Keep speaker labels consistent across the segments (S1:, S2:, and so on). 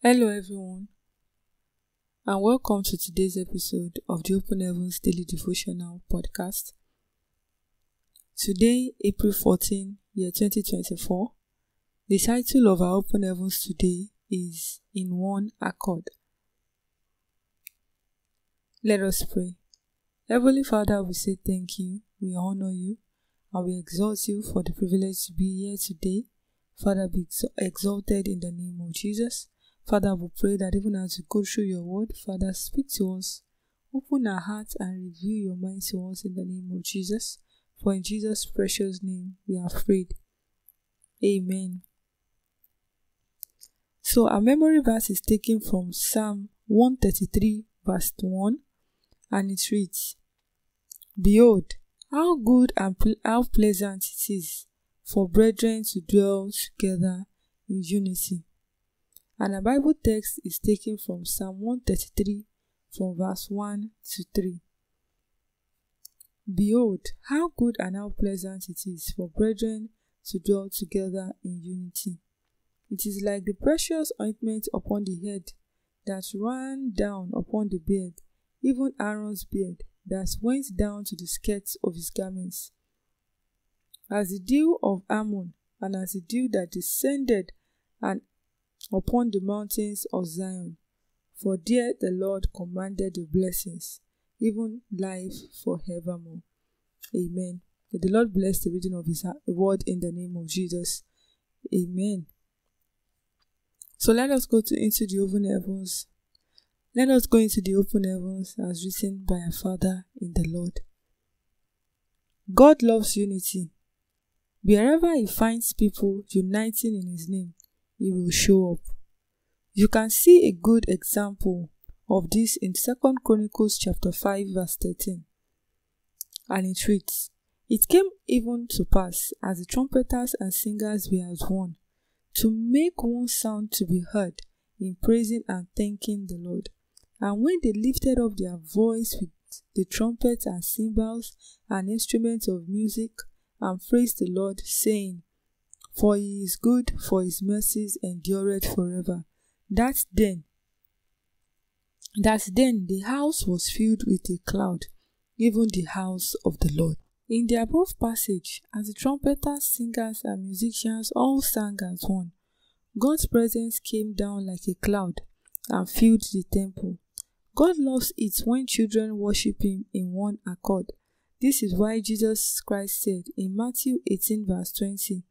S1: Hello, everyone, and welcome to today's episode of the Open Heavens Daily Devotional Podcast. Today, April 14, year 2024, the title of our Open Heavens today is In One Accord. Let us pray. Heavenly Father, we say thank you, we honor you, and we exalt you for the privilege to be here today. Father, be exalted in the name of Jesus. Father, we pray that even as we go through your word, Father, speak to us, open our hearts and reveal your mind to us in the name of Jesus. For in Jesus' precious name we are prayed. Amen. So our memory verse is taken from Psalm 133, verse 1, and it reads, Behold, how good and how pleasant it is for brethren to dwell together in unity. And our Bible text is taken from Psalm 133 from verse 1 to 3. Behold, how good and how pleasant it is for brethren to dwell together in unity. It is like the precious ointment upon the head that ran down upon the beard, even Aaron's beard, that went down to the skirts of his garments. As the dew of Hermon, and as the dew that descended and upon the mountains of Zion. For there the Lord commanded the blessings, even life forevermore. Amen. May the Lord bless the reading of His word in the name of Jesus. Amen. So let us go to into the open heavens. Let us go into the open heavens as written by our Father in the Lord. God loves unity. Wherever He finds people uniting in His name, he will show up. You can see a good example of this in 2 Chronicles chapter 5 verse 13. And it reads, It came even to pass, as the trumpeters and singers were as one, to make one sound to be heard in praising and thanking the Lord. And when they lifted up their voice with the trumpets and cymbals and instruments of music, and praised the Lord, saying, for he is good, for his mercies endureth forever. That then, that then the house was filled with a cloud, even the house of the Lord. In the above passage, as the trumpeters, singers, and musicians all sang as one, God's presence came down like a cloud and filled the temple. God loves it when children worship Him in one accord. This is why Jesus Christ said in Matthew 18, verse 20,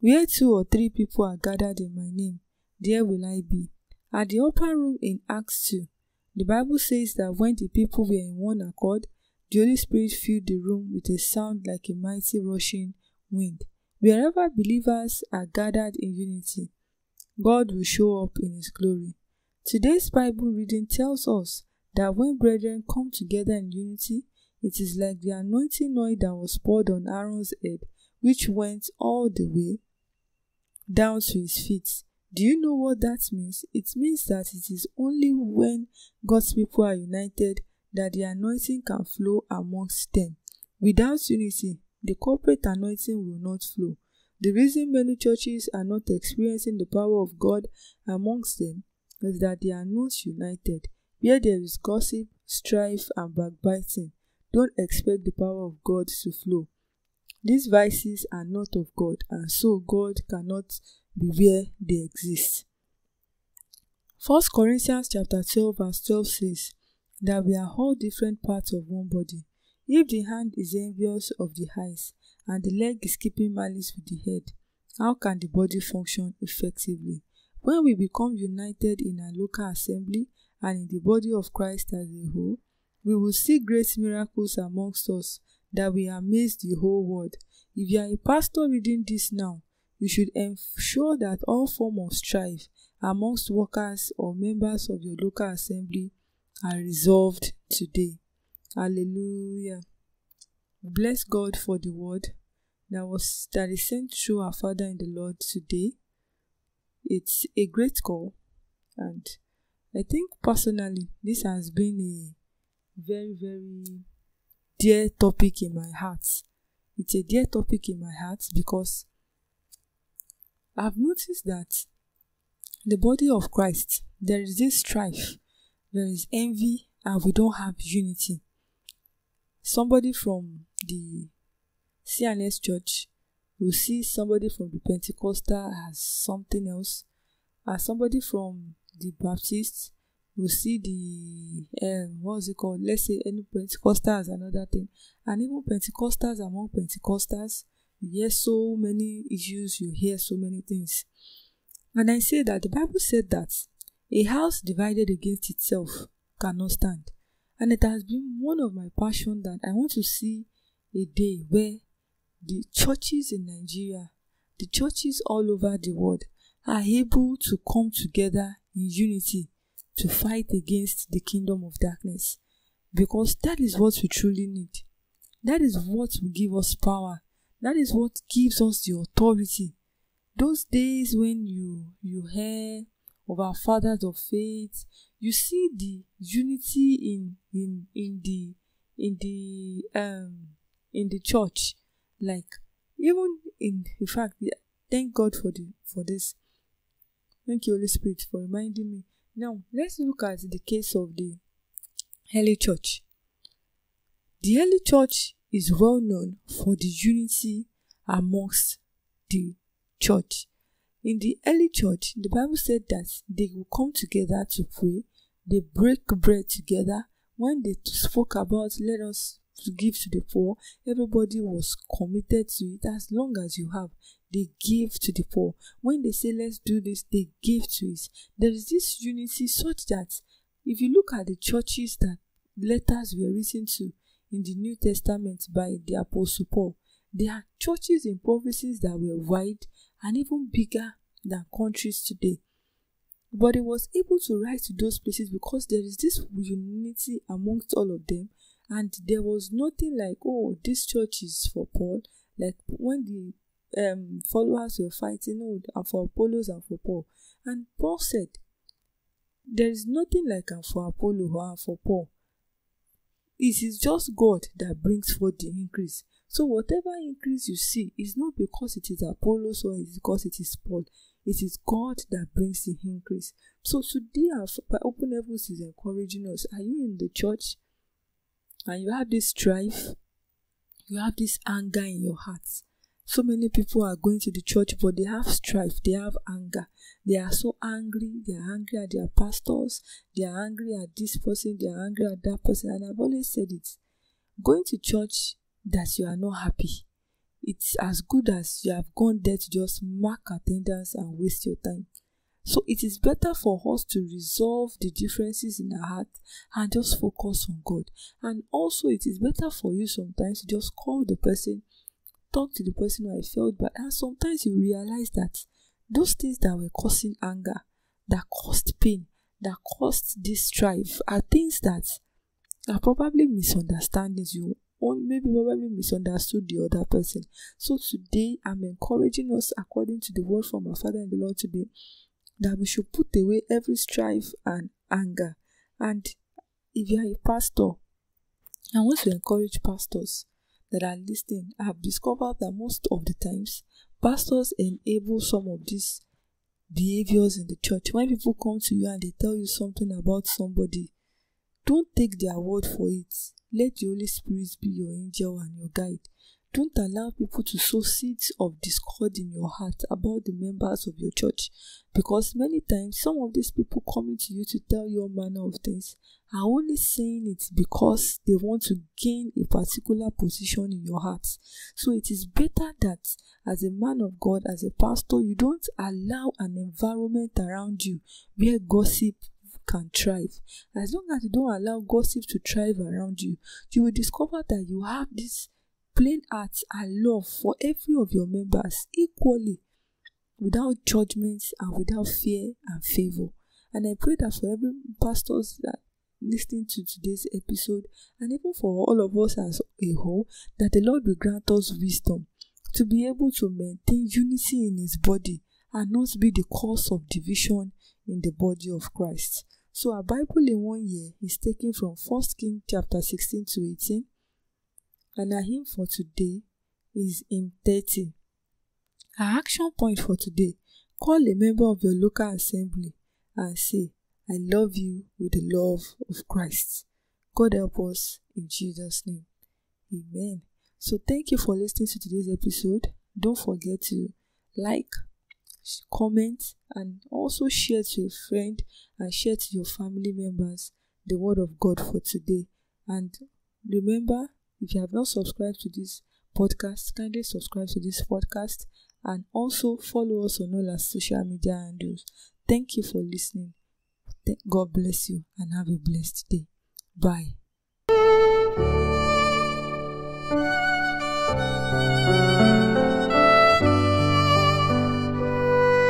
S1: where two or three people are gathered in my name, there will I be. At the upper room in Acts 2, the Bible says that when the people were in one accord, the Holy Spirit filled the room with a sound like a mighty rushing wind. Wherever believers are gathered in unity, God will show up in His glory. Today's Bible reading tells us that when brethren come together in unity, it is like the anointing oil that was poured on Aaron's head, which went all the way down to his feet. Do you know what that means? It means that it is only when God's people are united that the anointing can flow amongst them. Without unity, the corporate anointing will not flow. The reason many churches are not experiencing the power of God amongst them is that they are not united. Where there is gossip, strife, and backbiting, don't expect the power of God to flow. These vices are not of God, and so God cannot be where they exist. 1 Corinthians chapter 12 verse 12 says that we are all different parts of one body. If the hand is envious of the eyes and the leg is keeping malice with the head, how can the body function effectively? When we become united in a local assembly and in the body of Christ as a whole, we will see great miracles amongst us that will amaze the whole world. If you are a pastor reading this now, you should ensure that all form of strife amongst workers or members of your local assembly are resolved today. Hallelujah. Bless God for the word that was that is sent through our Father in the Lord today. It's a great call, and I think personally this has been a very very dear topic in my heart. It's a dear topic in my heart because I've noticed that the body of Christ, there is this strife, there is envy, and we don't have unity. Somebody from the C&S church will see somebody from the Pentecostal as something else, and somebody from the Baptist will see the um what's it called? Let's say any Pentecostal as another thing, and even Pentecostals among Pentecostals, you hear so many issues, you hear so many things. And I say that the Bible said that a house divided against itself cannot stand. And it has been one of my passion that I want to see a day where the churches in Nigeria, the churches all over the world are able to come together in unity to fight against the kingdom of darkness. Because that is what we truly need. That is what will give us power. That is what gives us the authority. Those days when you you hear of our fathers of faith, you see the unity in in in the in the um in the church like even in in fact thank god for the for this thank you holy spirit for reminding me now let's look at the case of the early church. The early church is well known for the unity amongst the church. In the early church the bible said that they will come together to pray. They break bread together. When they spoke about let us to give to the poor. Everybody was committed to it as long as you have. They give to the poor. When they say let's do this they give to it. There is this unity such that if you look at the churches that letters were written to in the new testament by the apostle paul there are churches in provinces that were wide and even bigger than countries today. But he was able to write to those places because there is this unity amongst all of them and there was nothing like oh this church is for paul. Like when the um followers were fighting oh and for apollos and for paul. And paul said there is nothing like and for apollo or for paul. It is just god that brings forth the increase. So whatever increase you see is not because it is apollos or it's because it is paul. It is god that brings the increase. So today our open heavens is encouraging us. Are you in the church and you have this strife, you have this anger in your heart. So many people are going to the church, but they have strife, they have anger. They are so angry, they are angry at their pastors, they are angry at this person, they are angry at that person. And I've always said it going to church that you are not happy. It's as good as you have gone there to just mark attendance and waste your time. So it is better for us to resolve the differences in our heart and just focus on God. And also, it is better for you sometimes to just call the person, talk to the person who I felt bad, and sometimes you realize that those things that were causing anger, that caused pain, that caused this strife are things that are probably misunderstandings you or maybe probably misunderstood the other person. So today I'm encouraging us according to the word from our Father in the Lord today that we should put away every strife and anger. And if you are a pastor, I want to encourage pastors that are listening. I have discovered that most of the times, pastors enable some of these behaviors in the church. When people come to you and they tell you something about somebody, don't take their word for it. Let the Holy Spirit be your angel and your guide. Don't allow people to sow seeds of discord in your heart about the members of your church because many times some of these people coming to you to tell you all manner of things are only saying it because they want to gain a particular position in your heart. So it is better that as a man of God, as a pastor, you don't allow an environment around you where gossip can thrive. As long as you don't allow gossip to thrive around you, you will discover that you have this plain heart and love for every of your members equally without judgment and without fear and favor. And I pray that for every pastors that listening to today's episode and even for all of us as a whole that the Lord will grant us wisdom to be able to maintain unity in his body and not be the cause of division in the body of Christ. So our Bible in one year is taken from 1 King chapter 16 to 18 and our hymn for today is in 30. Our action point for today Call a member of your local assembly and say, I love you with the love of Christ. God help us in Jesus' name. Amen. So thank you for listening to today's episode. Don't forget to like, comment, and also share to a friend and share to your family members the word of God for today. And remember, if you have not subscribed to this podcast, kindly subscribe to this podcast and also follow us on all our social media handles. Thank you for listening. God bless you and have a blessed day. Bye.